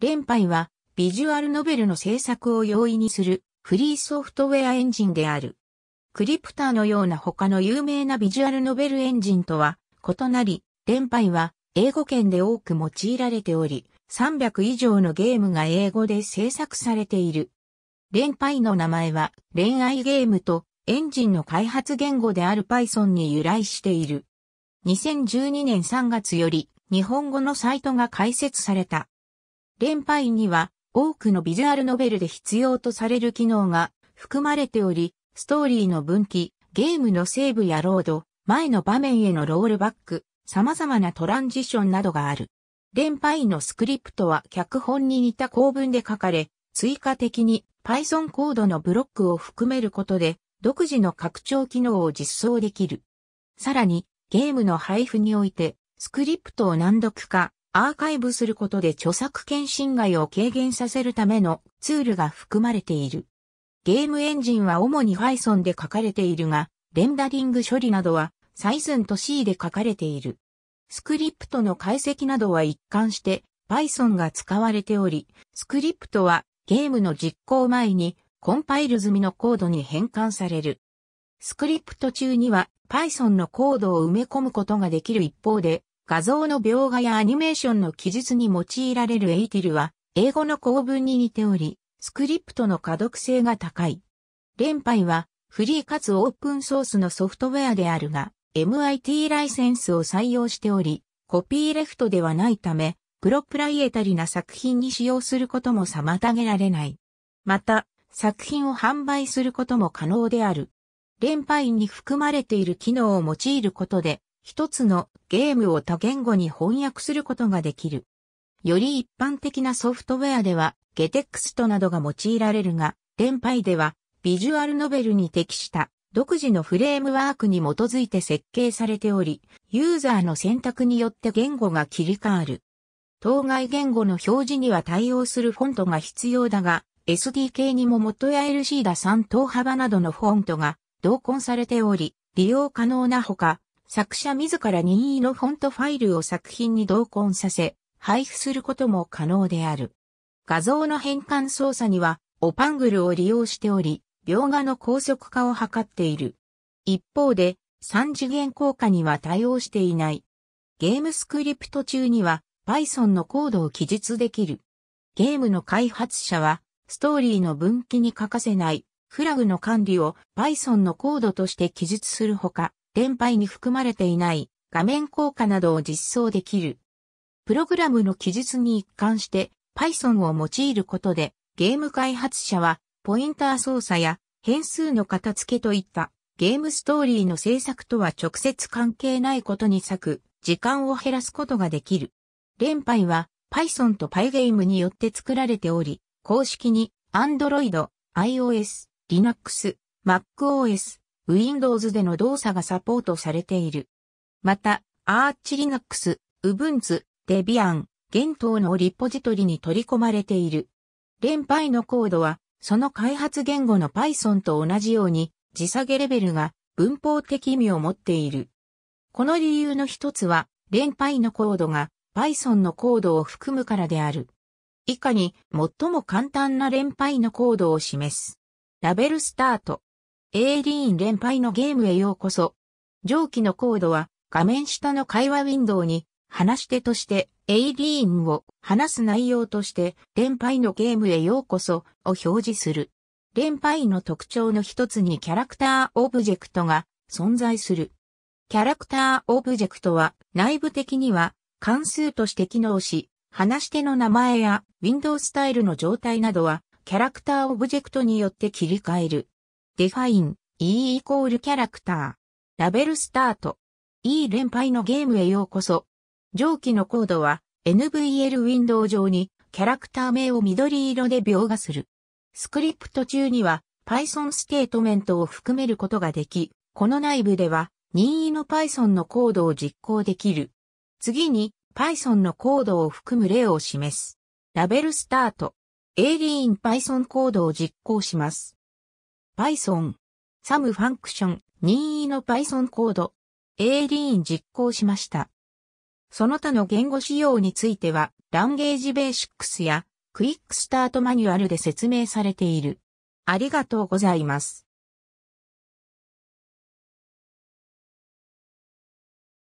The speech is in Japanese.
連敗はビジュアルノベルの制作を容易にするフリーソフトウェアエンジンである。クリプターのような他の有名なビジュアルノベルエンジンとは異なり、連敗は英語圏で多く用いられており、300以上のゲームが英語で制作されている。連敗の名前は恋愛ゲームとエンジンの開発言語である Python に由来している。2012年3月より日本語のサイトが開設された。連敗には多くのビジュアルノベルで必要とされる機能が含まれており、ストーリーの分岐、ゲームのセーブやロード、前の場面へのロールバック、様々なトランジションなどがある。連敗のスクリプトは脚本に似た構文で書かれ、追加的に Python コードのブロックを含めることで、独自の拡張機能を実装できる。さらに、ゲームの配布において、スクリプトを難読化、アーカイブすることで著作権侵害を軽減させるためのツールが含まれている。ゲームエンジンは主に Python で書かれているが、レンダリング処理などは Python と C で書かれている。スクリプトの解析などは一貫して Python が使われており、スクリプトはゲームの実行前にコンパイル済みのコードに変換される。スクリプト中には Python のコードを埋め込むことができる一方で、画像の描画やアニメーションの記述に用いられるエイティルは、英語の構文に似ており、スクリプトの可読性が高い。連敗は、フリーかつオープンソースのソフトウェアであるが、MIT ライセンスを採用しており、コピーレフトではないため、プロプライエタリな作品に使用することも妨げられない。また、作品を販売することも可能である。連敗に含まれている機能を用いることで、一つのゲームを多言語に翻訳することができる。より一般的なソフトウェアでは、ゲテックストなどが用いられるが、連敗では、ビジュアルノベルに適した独自のフレームワークに基づいて設計されており、ユーザーの選択によって言語が切り替わる。当該言語の表示には対応するフォントが必要だが、SDK にも元や LC だ3等幅などのフォントが同梱されており、利用可能なほか、作者自ら任意のフォントファイルを作品に同梱させ、配布することも可能である。画像の変換操作には、オパングルを利用しており、描画の高速化を図っている。一方で、3次元効果には対応していない。ゲームスクリプト中には、Python のコードを記述できる。ゲームの開発者は、ストーリーの分岐に欠かせないフラグの管理を Python のコードとして記述するほか、連敗に含まれていない画面効果などを実装できる。プログラムの記述に一貫して Python を用いることでゲーム開発者はポインター操作や変数の片付けといったゲームストーリーの制作とは直接関係ないことに割く時間を減らすことができる。連敗は Python と Pygame によって作られており、公式に Android、iOS、Linux、MacOS、Windows での動作がサポートされている。また、Arch Linux、Ubuntu、Debian、現等のリポジトリに取り込まれている。連敗のコードは、その開発言語の Python と同じように、時下げレベルが文法的意味を持っている。この理由の一つは、連敗のコードが Python のコードを含むからである。以下に最も簡単な連敗のコードを示す。ラベルスタート。エイリーン Ren'Py のゲームへようこそ。上記のコードは画面下の会話ウィンドウに話し手としてエイリーンを話す内容として Ren'Py のゲームへようこそを表示する。 Ren'Py の特徴の一つにキャラクターオブジェクトが存在する。キャラクターオブジェクトは内部的には関数として機能し、話し手の名前やウィンドウスタイルの状態などはキャラクターオブジェクトによって切り替える。Define, e イコールキャラクター。ラベルスタート。E 連敗のゲームへようこそ。上記のコードは NVL ウィンドウ上にキャラクター名を緑色で描画する。スクリプト中には Python ステートメントを含めることができ、この内部では任意の Python のコードを実行できる。次に Python のコードを含む例を示す。 label start。エイリーン Python コードを実行します。Python、 some function、任意の Python コード、エイリーン実行しました。その他の言語仕様については、 Language Basics や Quickstart Manual で説明されている。ありがとうございます。